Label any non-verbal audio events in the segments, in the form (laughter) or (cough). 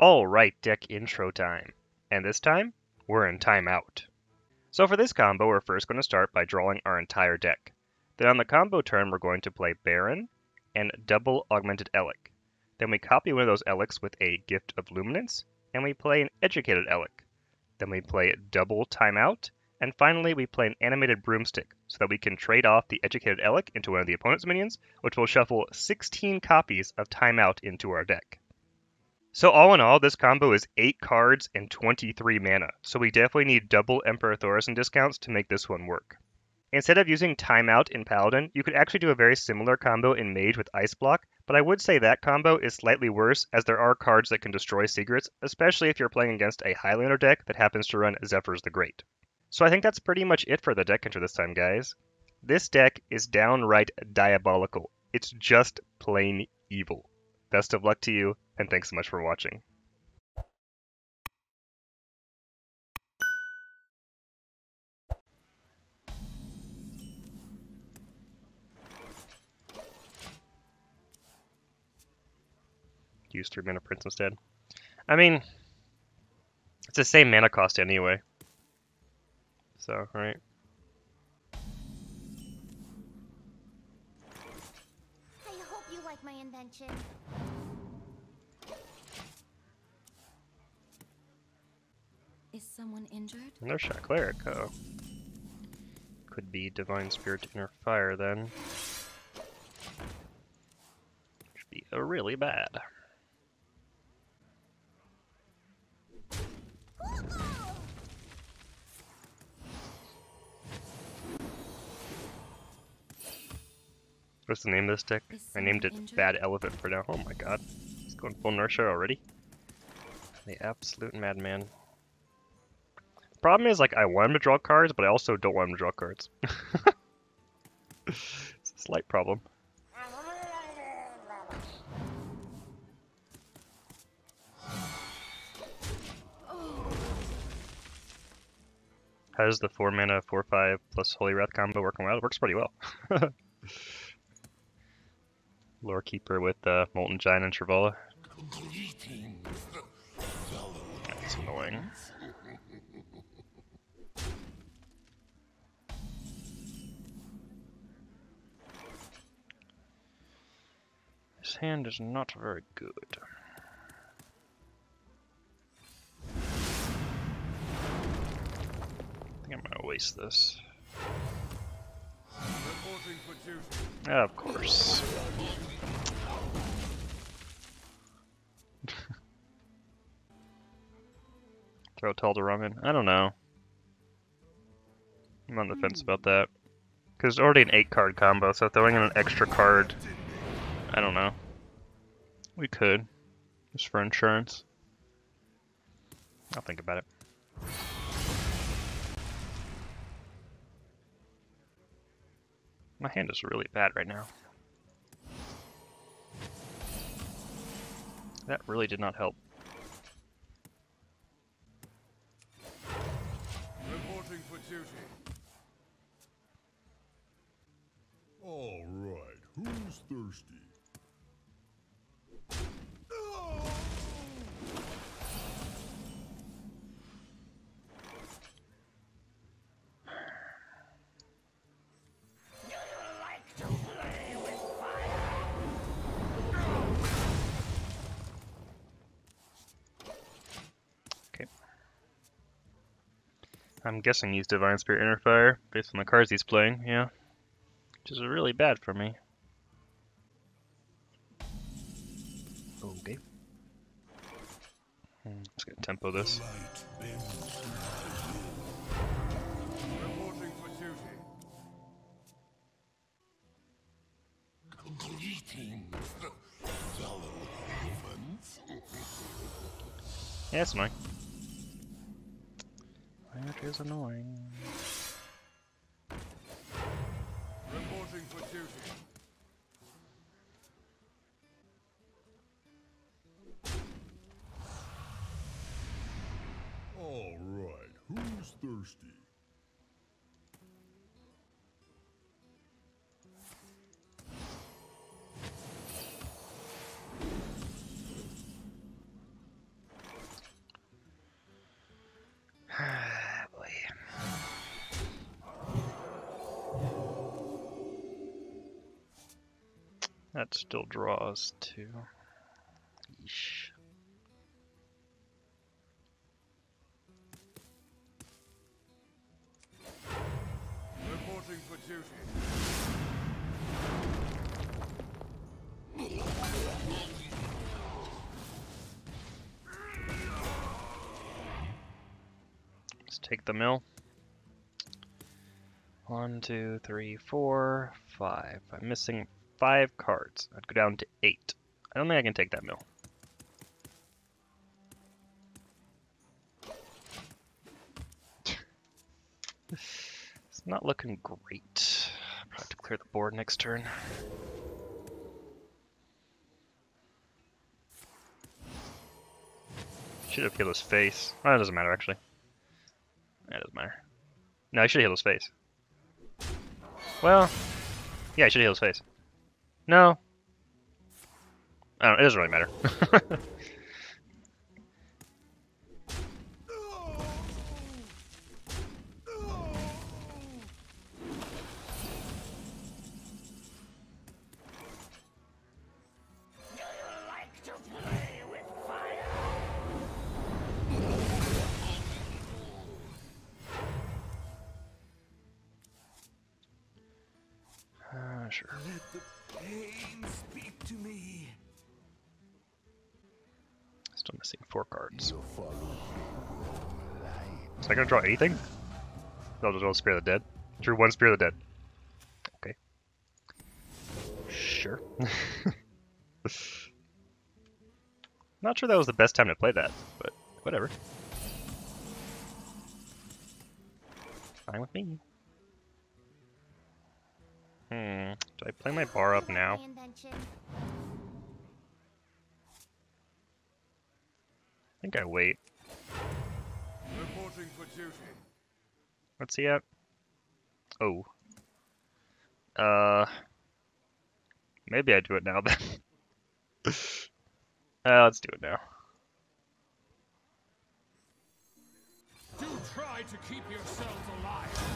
Alright, deck intro time. And this time, we're in timeout. So for this combo, we're first going to start by drawing our entire deck. Then on the combo turn, we're going to play Baron and double Augmented Elekk. Then we copy one of those Elekks with a Gift of Luminance, and we play an Educated Elekk. Then we play double Timeout, and finally we play an Animated Broomstick, so that we can trade off the Educated Elekk into one of the opponent's minions, which will shuffle 16 copies of Timeout into our deck. So all in all, this combo is 8 cards and 23 mana, so we definitely need double Emperor Thaurissan discounts to make this one work. Instead of using Timeout in Paladin, you could actually do a very similar combo in Mage with Ice Block, but I would say that combo is slightly worse as there are cards that can destroy secrets, especially if you're playing against a Highlander deck that happens to run Zephrys the Great. So I think that's pretty much it for the deck intro this time, guys. This deck is downright diabolical. It's just plain evil. Best of luck to you, and thanks so much for watching. Use 3 mana prints instead. I mean, it's the same mana cost anyway. So, right. I hope you like my invention. Is someone injured? Northshire Cleric, oh. Could be divine spirit inner fire then. Should be uh, really bad. What's the name of this deck? I named it injured? Bad Elephant for now. Oh my god. He's going full Narsha already. The absolute madman. Problem is, like, I want him to draw cards, but I also don't want him to draw cards. (laughs) it's a slight problem. How does the 4 mana 4 5 plus Holy Wrath combo working well? It works pretty well. (laughs) Lore Keeper with uh, Molten Giant and Travala. That's annoying. His hand is not very good. I think I'm gonna waste this. Duty. Of course. (laughs) Throw Taldarumin? I don't know. I'm on the fence about that. Because it's already an 8 card combo, so throwing in an extra card. I don't know. We could. Just for insurance. I'll think about it. My hand is really bad right now. That really did not help. Reporting for duty. All right, who's thirsty? I'm guessing he's Divine Spirit Inner Fire, based on the cards he's playing, yeah. Which is really bad for me. Okay. Hmm, Let's get tempo this. Light bends Reporting for duty. Greetings, fellow elephants. Yeah, it's annoying. That is annoying. Reporting for duty. All right, who's thirsty? That still draws two. Yeesh. Reporting for duty. Let's take the mill. One, two, three, four, five. I'm missing five cards. I'd go down to eight. I don't think I can take that mill. (laughs) It's not looking great. Probably have to clear the board next turn. Should have healed his face. Oh, that doesn't matter actually. That doesn't matter. No, I should heal his face. Well, yeah, I should heal his face. No. I don't, it doesn't really matter. (laughs) uh, sure. Missing four cards. You follow light. Is I gonna draw anything? I'll just roll Spirit of the Dead. Drew one Spirit of the Dead. Okay. Sure. (laughs) Not sure that was the best time to play that, but whatever. Fine with me. Hmm. Do I play my bar up now? my invention? I think I wait. Reporting for duty. What's he at? Oh. Uh. Maybe I do it now (laughs) then. uh, let's do it now. Do try to keep yourselves alive.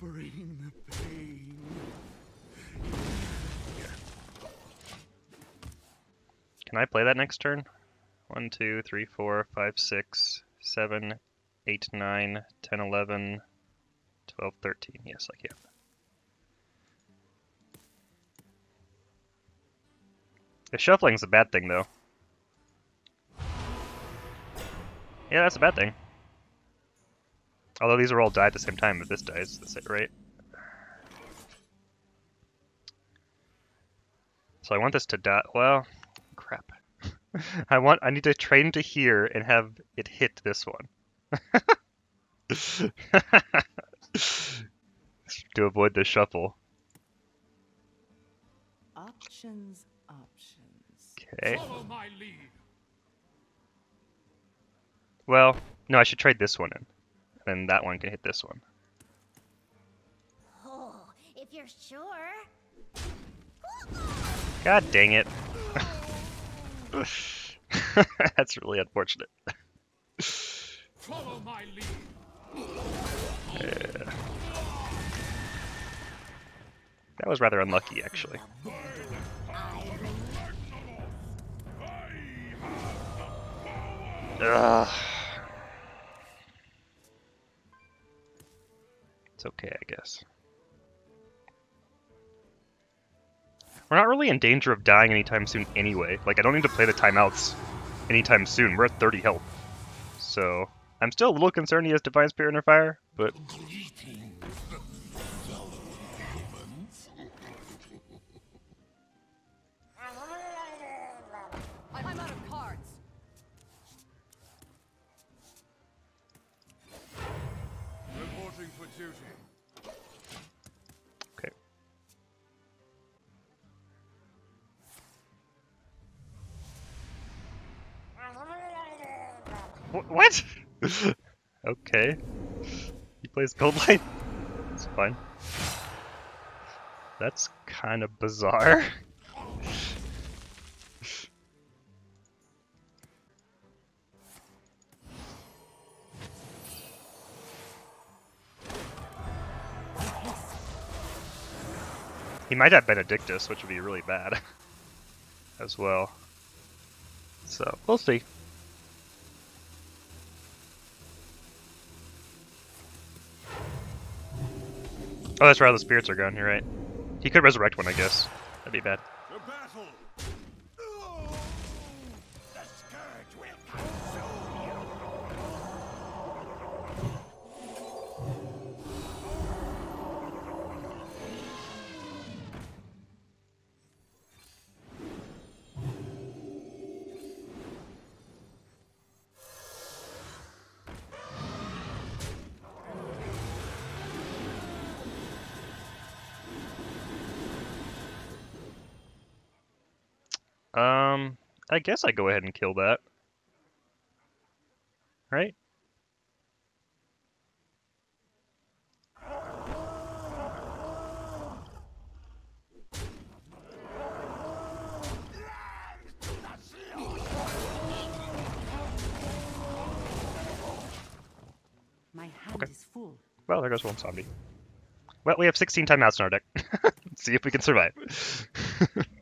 Bring the pain. Can I play that next turn? 1, 2, 3, 4, 5, 6, 7, 8, 9, 10, 11, 12, 13. Yes, I can. The shuffling's a bad thing, though. Yeah, that's a bad thing. Although these are all die at the same time, if this dies, that's it, right? So I want this to die. Well, crap. (laughs) I want. I need to train to here and have it hit this one. (laughs) to avoid the shuffle. Options, options. Okay. Follow my lead. Well, no, I should trade this one in. Then that one can hit this one. Oh, if you're sure. God dang it. (laughs) That's really unfortunate. Follow my lead. That was rather unlucky, actually. Ugh. It's okay, I guess. We're not really in danger of dying anytime soon anyway. Like, I don't need to play the timeouts anytime soon. We're at 30 health. So, I'm still a little concerned he has Divine Spirit Inner Fire, but. What? (laughs) okay. He plays Gold Light? (laughs) That's fine. That's kind of bizarre. (laughs) He might have Benedictus, which would be really bad as well. So, we'll see. Oh, that's right, all the spirits are gone, you're right. He could resurrect one, I guess. That'd be bad. Um, I guess I go ahead and kill that. Right? Okay. Well, there goes one zombie. Well, we have 16 timeouts in our deck. (laughs) Let's see if we can survive. (laughs)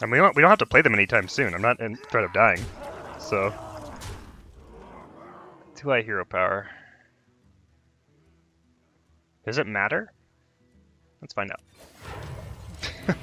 And we don't we don't have to play them anytime soon. I'm not in threat of dying. So do I hero power? Does it matter? Let's find out. (laughs)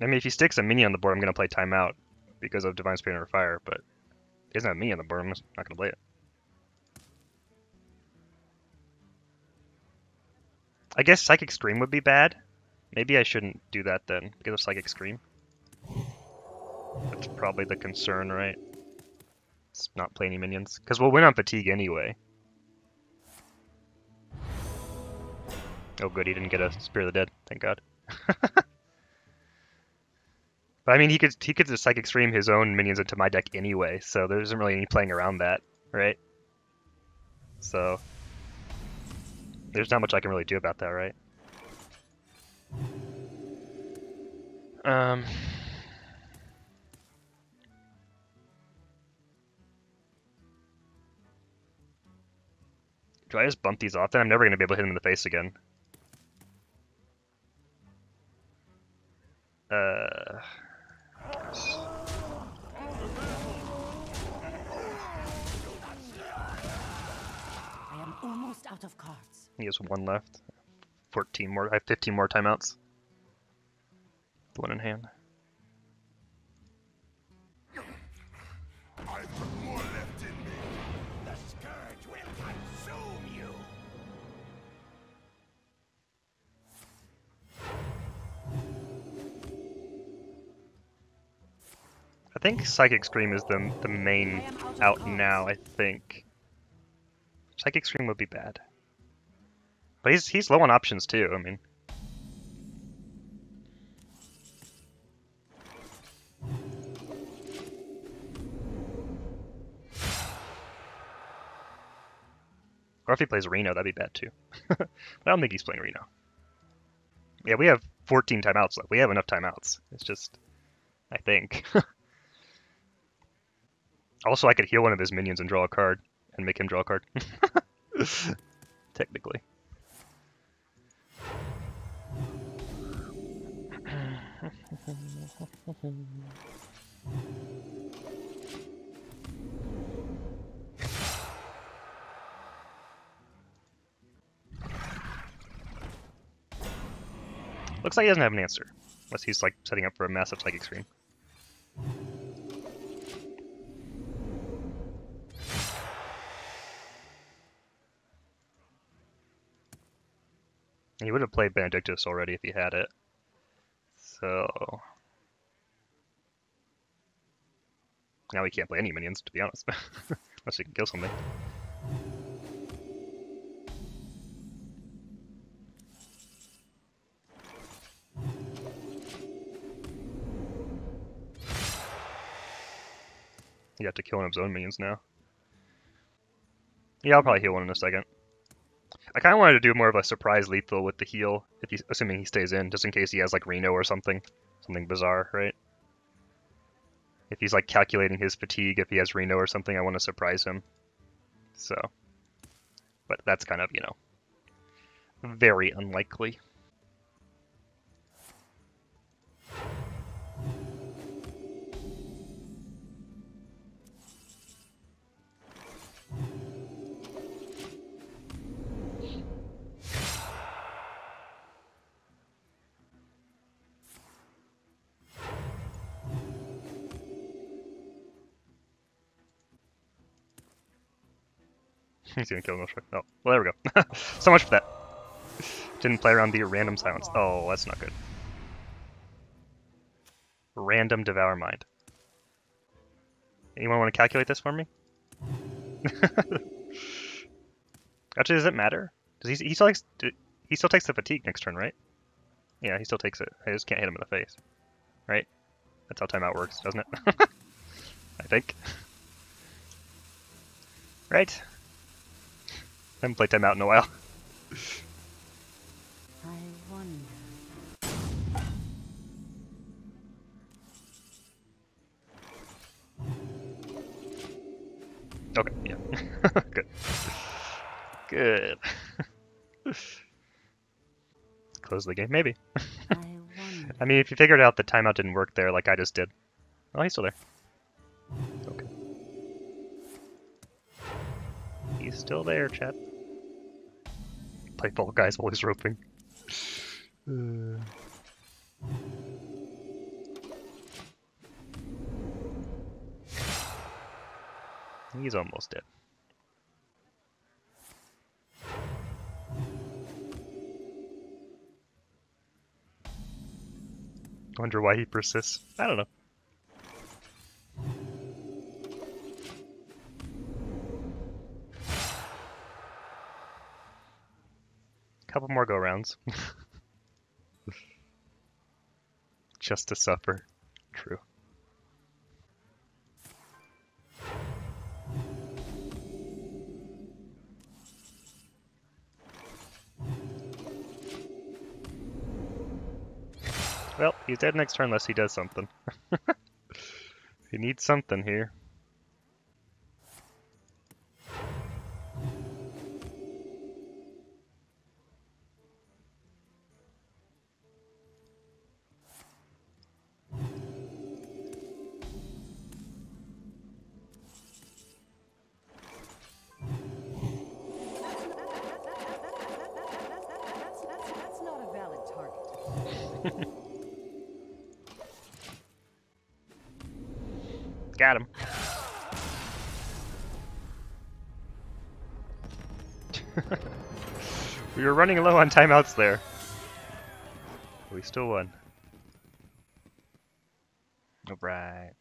I mean, if he sticks a mini on the board, I'm going to play timeout because of Divine Spirit or Fire, but he doesn't have me on the board, I'm not going to play it. I guess Psychic Scream would be bad. Maybe I shouldn't do that then, because of Psychic Scream. That's probably the concern, right? Let's not play any minions, because we'll win on Fatigue anyway. Oh good, he didn't get a Spirit of the Dead, thank god. (laughs) But I mean, he could he could just psychic Scream his own minions into my deck anyway, so there isn't really any playing around that, right? So there's not much I can really do about that, right? Um. Do I just bump these off? Then I'm never gonna be able to hit him in the face again. Uh. I am almost out of cards. He has one left. 14 more. I have 15 more timeouts. The one in hand. I've more left in me. The scourge will consume you. I think Psychic Scream is the the main out of out cards. now. I think Psychic Scream would be bad, but he's he's low on options too. I mean, or if he plays Reno, that'd be bad too. (laughs) but I don't think he's playing Reno. Yeah, we have 14 timeouts left. We have enough timeouts. It's just, I think. (laughs) Also, I could heal one of his minions and draw a card, and make him draw a card. (laughs) Technically. Looks like he doesn't have an answer, unless he's like setting up for a massive Psychic Scream. He would have played Benedictus already if he had it. So now he can't play any minions, to be honest, (laughs) unless he can kill something. You have to kill one of his own minions now. Yeah, I'll probably heal one in a second. I kind of wanted to do more of a surprise lethal with the heal, if he's assuming he stays in, just in case he has like Reno or something, something bizarre, right? If he's like calculating his fatigue, if he has Reno or something, I want to surprise him. So, but that's kind of you know very unlikely. (laughs) He's gonna kill Milshra. Oh, well, there we go. (laughs) so much for that. Didn't play around the random silence. Oh, that's not good. Random Devour Mind. Anyone want to calculate this for me? (laughs) Actually, does it matter? Does he, he still likes, he still takes the fatigue next turn, right? Yeah, he still takes it. I just can't hit him in the face. Right? That's how timeout works, doesn't it? I think. Right? I haven't played timeout in a while. Okay, yeah. (laughs) Good. Good. (laughs) Close the game, maybe. I. (laughs) I mean, if you figured out the timeout didn't work there like I just did. Oh, he's still there. Okay. He's still there, chat. Play Fall Guys while he's roping. Uh. He's almost dead. Wonder why he persists. I don't know. Couple more go rounds. (laughs) Just to suffer. True. Well, he's dead next turn unless he does something. (laughs) he needs something here. Got him. (laughs) we were running low on timeouts there. We still won. Alright.